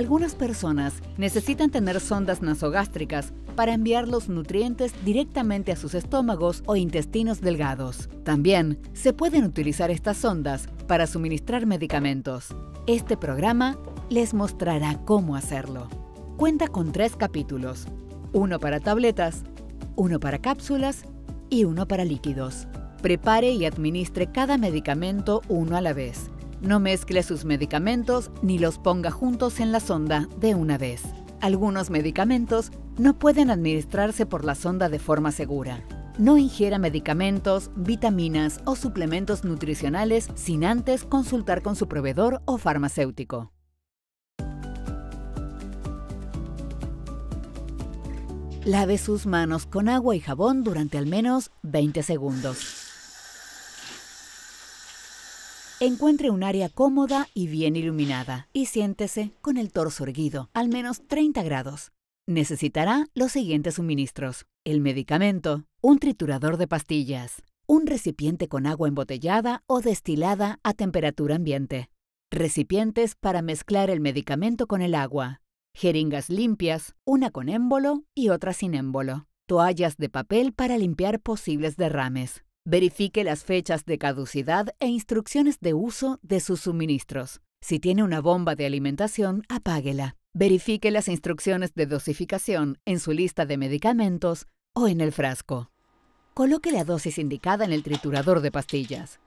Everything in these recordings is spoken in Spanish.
Algunas personas necesitan tener sondas nasogástricas para enviar los nutrientes directamente a sus estómagos o intestinos delgados. También se pueden utilizar estas sondas para suministrar medicamentos. Este programa les mostrará cómo hacerlo. Cuenta con tres capítulos, uno para tabletas, uno para cápsulas y uno para líquidos. Prepare y administre cada medicamento uno a la vez. No mezcle sus medicamentos ni los ponga juntos en la sonda de una vez. Algunos medicamentos no pueden administrarse por la sonda de forma segura. No ingiera medicamentos, vitaminas o suplementos nutricionales sin antes consultar con su proveedor o farmacéutico. Lave sus manos con agua y jabón durante al menos 20 segundos. Encuentre un área cómoda y bien iluminada y siéntese con el torso erguido, al menos 30 grados. Necesitará los siguientes suministros. El medicamento, un triturador de pastillas, un recipiente con agua embotellada o destilada a temperatura ambiente, recipientes para mezclar el medicamento con el agua, jeringas limpias, una con émbolo y otra sin émbolo, toallas de papel para limpiar posibles derrames, Verifique las fechas de caducidad e instrucciones de uso de sus suministros. Si tiene una bomba de alimentación, apáguela. Verifique las instrucciones de dosificación en su lista de medicamentos o en el frasco. Coloque la dosis indicada en el triturador de pastillas.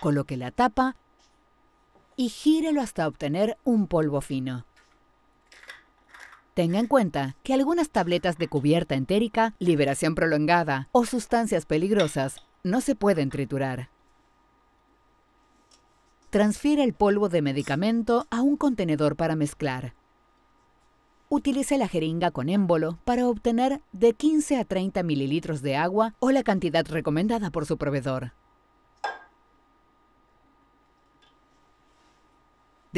Coloque la tapa y gírelo hasta obtener un polvo fino. Tenga en cuenta que algunas tabletas de cubierta entérica, liberación prolongada o sustancias peligrosas no se pueden triturar. Transfiere el polvo de medicamento a un contenedor para mezclar. Utilice la jeringa con émbolo para obtener de 15 a 30 mililitros de agua o la cantidad recomendada por su proveedor.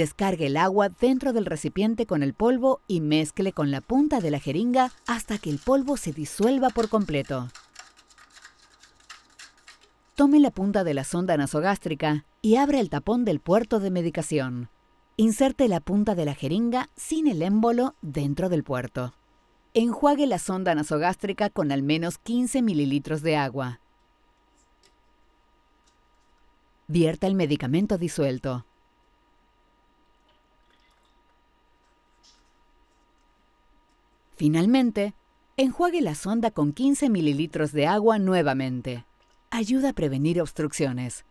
Descargue el agua dentro del recipiente con el polvo y mezcle con la punta de la jeringa hasta que el polvo se disuelva por completo. Tome la punta de la sonda nasogástrica y abra el tapón del puerto de medicación. Inserte la punta de la jeringa sin el émbolo dentro del puerto. Enjuague la sonda nasogástrica con al menos 15 mililitros de agua. Vierta el medicamento disuelto. Finalmente, enjuague la sonda con 15 mililitros de agua nuevamente. Ayuda a prevenir obstrucciones.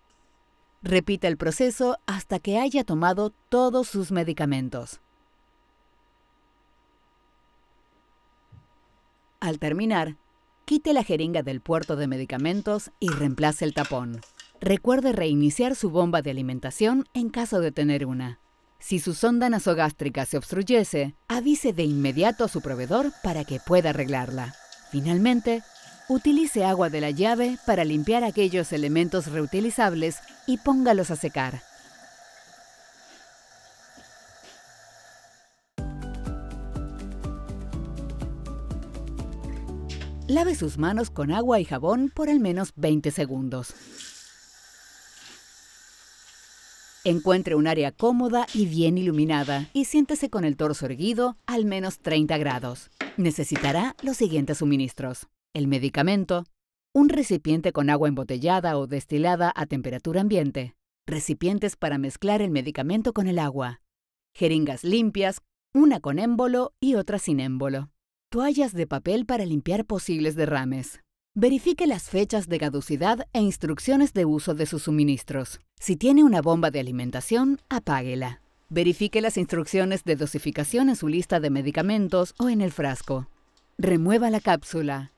Repita el proceso hasta que haya tomado todos sus medicamentos. Al terminar, quite la jeringa del puerto de medicamentos y reemplace el tapón. Recuerde reiniciar su bomba de alimentación en caso de tener una. Si su sonda nasogástrica se obstruyese, avise de inmediato a su proveedor para que pueda arreglarla. Finalmente, utilice agua de la llave para limpiar aquellos elementos reutilizables y póngalos a secar. Lave sus manos con agua y jabón por al menos 20 segundos. Encuentre un área cómoda y bien iluminada y siéntese con el torso erguido al menos 30 grados. Necesitará los siguientes suministros. El medicamento, un recipiente con agua embotellada o destilada a temperatura ambiente, recipientes para mezclar el medicamento con el agua, jeringas limpias, una con émbolo y otra sin émbolo, toallas de papel para limpiar posibles derrames, Verifique las fechas de caducidad e instrucciones de uso de sus suministros. Si tiene una bomba de alimentación, apáguela. Verifique las instrucciones de dosificación en su lista de medicamentos o en el frasco. Remueva la cápsula.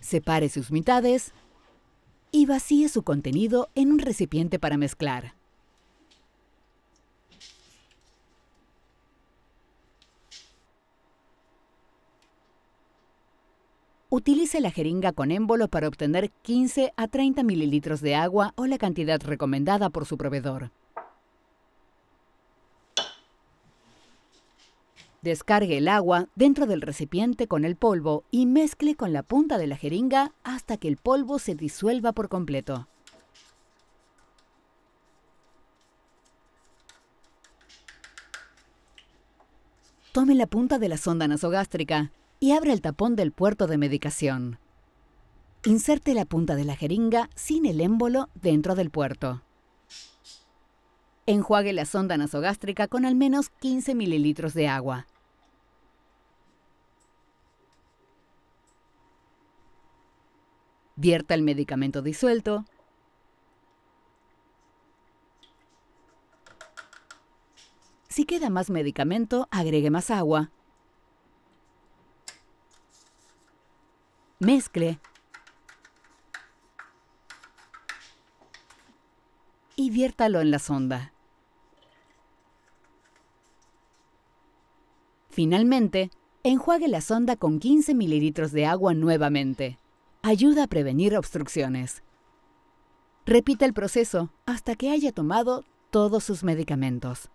Separe sus mitades y vacíe su contenido en un recipiente para mezclar. Utilice la jeringa con émbolo para obtener 15 a 30 mililitros de agua o la cantidad recomendada por su proveedor. Descargue el agua dentro del recipiente con el polvo y mezcle con la punta de la jeringa hasta que el polvo se disuelva por completo. Tome la punta de la sonda nasogástrica y abre el tapón del puerto de medicación. Inserte la punta de la jeringa sin el émbolo dentro del puerto. Enjuague la sonda nasogástrica con al menos 15 mililitros de agua. Vierta el medicamento disuelto. Si queda más medicamento, agregue más agua. Mezcle. Y viértalo en la sonda. Finalmente, enjuague la sonda con 15 mililitros de agua nuevamente. Ayuda a prevenir obstrucciones. Repita el proceso hasta que haya tomado todos sus medicamentos.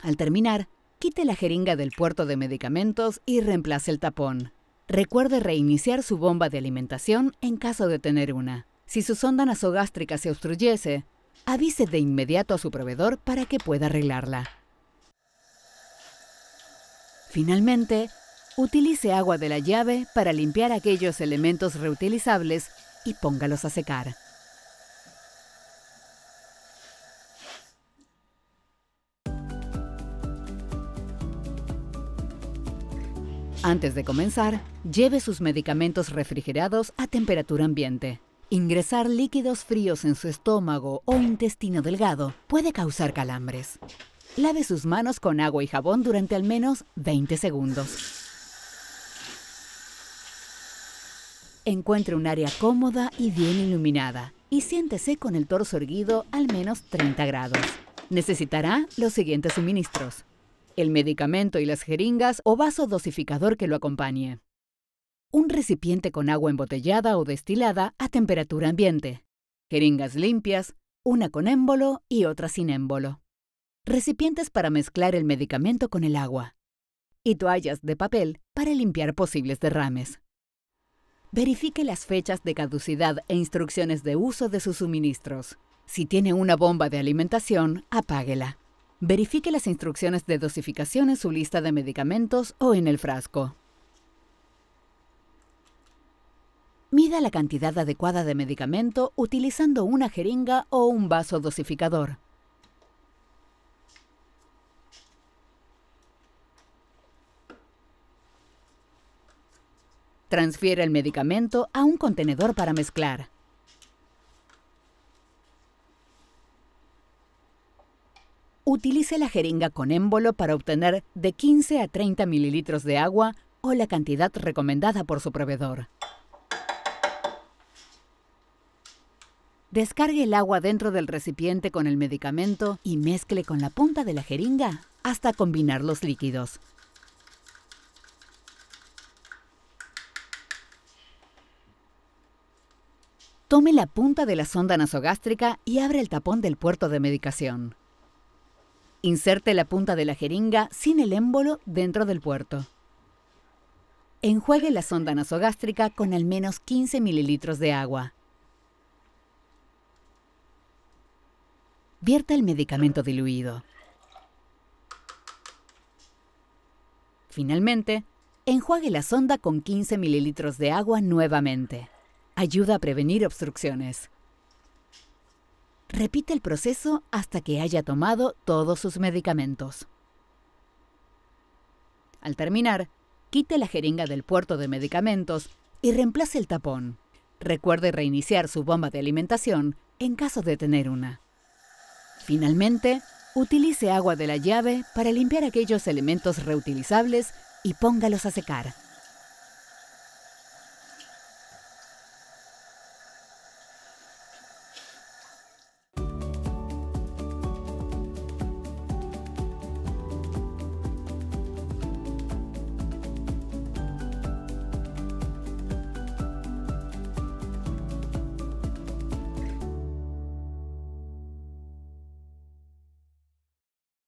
Al terminar, quite la jeringa del puerto de medicamentos y reemplace el tapón. Recuerde reiniciar su bomba de alimentación en caso de tener una. Si su sonda nasogástrica se obstruyese, avise de inmediato a su proveedor para que pueda arreglarla. Finalmente, utilice agua de la llave para limpiar aquellos elementos reutilizables y póngalos a secar. Antes de comenzar, lleve sus medicamentos refrigerados a temperatura ambiente. Ingresar líquidos fríos en su estómago o intestino delgado puede causar calambres. Lave sus manos con agua y jabón durante al menos 20 segundos. Encuentre un área cómoda y bien iluminada y siéntese con el torso erguido al menos 30 grados. Necesitará los siguientes suministros. El medicamento y las jeringas o vaso dosificador que lo acompañe. Un recipiente con agua embotellada o destilada a temperatura ambiente. Jeringas limpias, una con émbolo y otra sin émbolo recipientes para mezclar el medicamento con el agua y toallas de papel para limpiar posibles derrames. Verifique las fechas de caducidad e instrucciones de uso de sus suministros. Si tiene una bomba de alimentación, apáguela. Verifique las instrucciones de dosificación en su lista de medicamentos o en el frasco. Mida la cantidad adecuada de medicamento utilizando una jeringa o un vaso dosificador. Transfiere el medicamento a un contenedor para mezclar. Utilice la jeringa con émbolo para obtener de 15 a 30 mililitros de agua o la cantidad recomendada por su proveedor. Descargue el agua dentro del recipiente con el medicamento y mezcle con la punta de la jeringa hasta combinar los líquidos. Tome la punta de la sonda nasogástrica y abre el tapón del puerto de medicación. Inserte la punta de la jeringa sin el émbolo dentro del puerto. Enjuague la sonda nasogástrica con al menos 15 mililitros de agua. Vierta el medicamento diluido. Finalmente, enjuague la sonda con 15 mililitros de agua nuevamente. Ayuda a prevenir obstrucciones. Repite el proceso hasta que haya tomado todos sus medicamentos. Al terminar, quite la jeringa del puerto de medicamentos y reemplace el tapón. Recuerde reiniciar su bomba de alimentación en caso de tener una. Finalmente, utilice agua de la llave para limpiar aquellos elementos reutilizables y póngalos a secar.